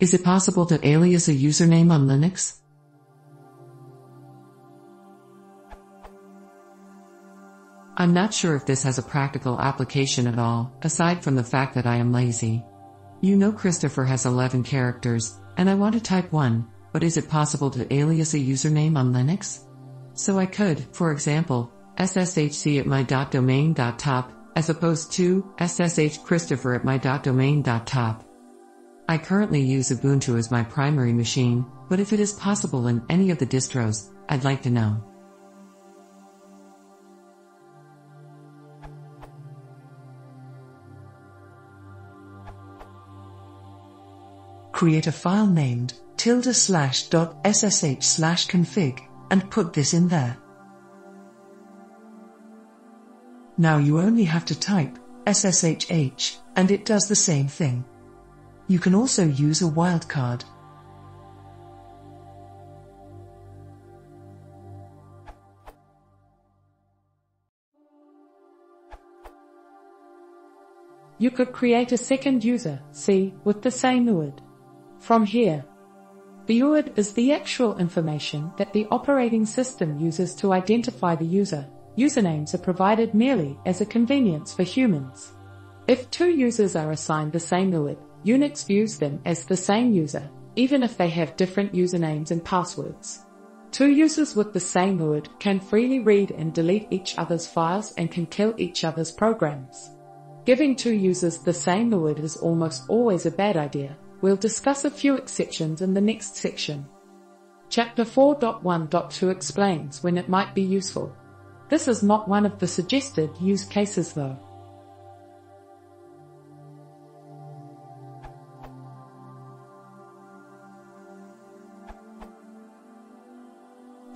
Is it possible to alias a username on Linux? I'm not sure if this has a practical application at all, aside from the fact that I am lazy. You know Christopher has 11 characters, and I want to type 1, but is it possible to alias a username on Linux? So I could, for example, sshc at my.domain.top, as opposed to ssh christopher at my.domain.top. I currently use Ubuntu as my primary machine, but if it is possible in any of the distros, I'd like to know. Create a file named tilde slash dot ssh slash config and put this in there. Now you only have to type SSHH and it does the same thing. You can also use a wildcard. You could create a second user, C, with the same UID. From here, the UID is the actual information that the operating system uses to identify the user. Usernames are provided merely as a convenience for humans. If two users are assigned the same UID, Unix views them as the same user, even if they have different usernames and passwords. Two users with the same UID can freely read and delete each other's files and can kill each other's programs. Giving two users the same UID is almost always a bad idea. We'll discuss a few exceptions in the next section. Chapter 4.1.2 explains when it might be useful. This is not one of the suggested use cases though.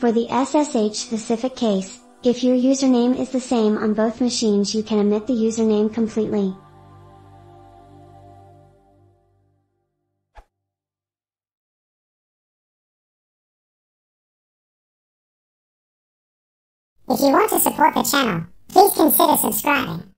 For the SSH specific case, if your username is the same on both machines you can omit the username completely. If you want to support the channel, please consider subscribing.